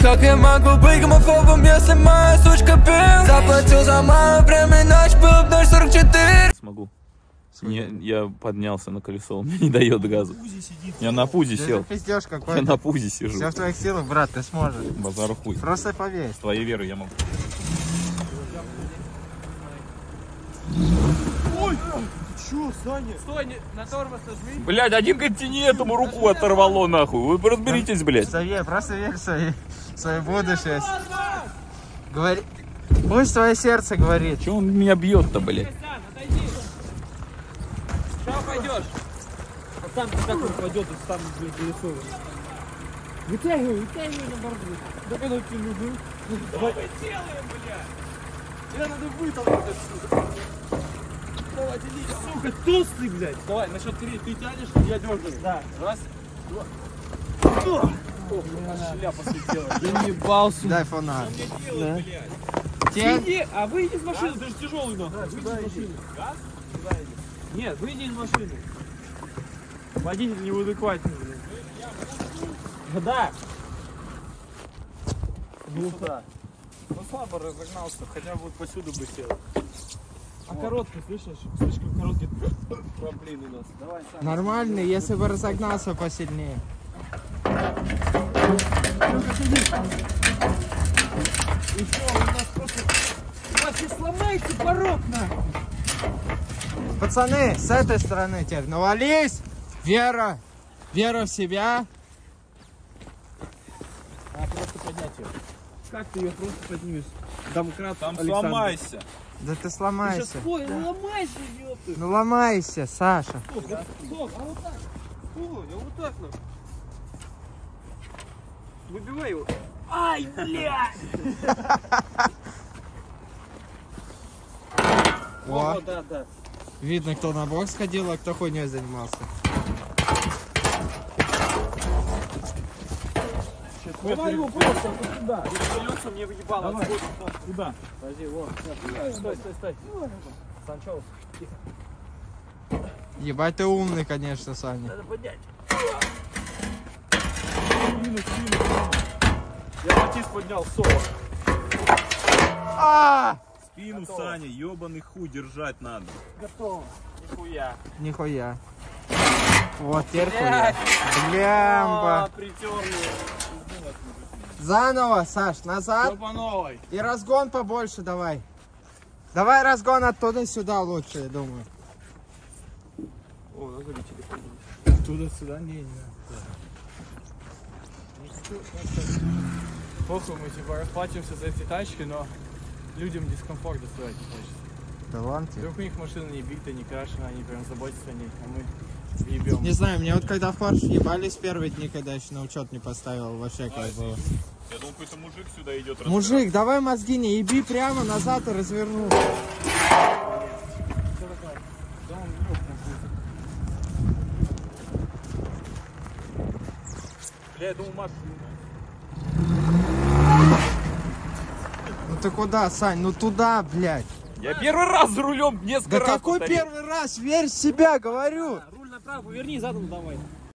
Как я могу быть гомофобом, если моя сучка пил Заплатил за мое время, ночь был в 044 Смогу. Не, я поднялся на колесо, он мне не дает газу. Я на пузе Ты сел. пиздешь Я на пузе сижу. Все в твоих силах, брат, ты сможешь. Базар хуй. Просто поверь. С твоей верой я могу. Стой, не- на тормоз нажми. Блять, один континент ему руку оторвало нахуй. Вы разберитесь, блядь. Сове, просто верь в свое будущее. Говори. Пусть твое сердце говорит. Че он меня бьет-то, блядь? Сейчас пойдешь. Там как он пойдет, и там блин, колесо. Вытягивай, вытягивай на борду. Да когда ты люблю. Давай. мы делаем, блядь? Я надо вытолкнуть отсюда. Давай, тяни. Сука, толстый, блядь. Давай, на счет три ты тянешь, я дергаю. Да. Раз, два. О, Ох, у шляпа слетела. Не. Дай фонарь. Да. Те- Иди, а выйди из машины, ты же тяжелый нахуй. Выйди из машины. Нет, выйди из машины. Водитель неадекватный, блин. Да. Глупо. Ну слабо разогнался, хотя бы посюда бы сел. А короткий, слышишь? Слишком короткий трамплин у нас. Давай. Нормальный, если бы разогнался посильнее. И все, у нас просто... У вас не сломайте порог, нахуй. Пацаны, с этой стороны теперь навались. Вера. Вера в себя. А, просто поднять ее. Как ты ее просто поднимешь? Домкрат Там Александр. сломайся. Да ты Ты сломайся. сейчас, ой, ну ломайся, ёпты. Ну ломайся, Саша. Стоп, да? Стоп, а вот так. Стой, а вот так. Выбивай его. Ай, блядь! О, О, да, да. видно, кто на бокс ходил, а кто хуйней занимался. Давай его просто вот сюда. Колеса мне въебало. Давай. Вот, Куда? Подожди, вот. Стой, стой, стой. Санчо, Ебать ты умный, конечно, Саня. надо поднять. Спину, спину. Я Матис поднял соло. А! Спину, Саня, ебаный хуй держать надо. Готово. Нихуя. Нихуя. Вот, теперь хуя. Блямба. Заново, Саш, назад. И разгон побольше давай. Давай разгон оттуда сюда лучше, я думаю. О, надо телефон. Туда сюда не, не Похуй, мы типа расплачиваемся за эти тачки, но людям дискомфорт доставать не хочется. Да ладно тебе. Вдруг у них машина не бита, не крашена, они прям заботятся о ней, а мы ебем. Не знаю, мне вот когда в Порш ебались первые дни, когда еще на учет не поставил, вообще как было. Я думал, какой-то мужик сюда идет. Мужик, давай мозги не еби прямо назад и разверну. Бля, я думал, Макс. Ну ты куда, Сань? Ну туда, блядь. Я первый раз за рулем несколько Да раз какой повторил. первый раз? Верь в себя, говорю. Руль направо, поверни, задом давай.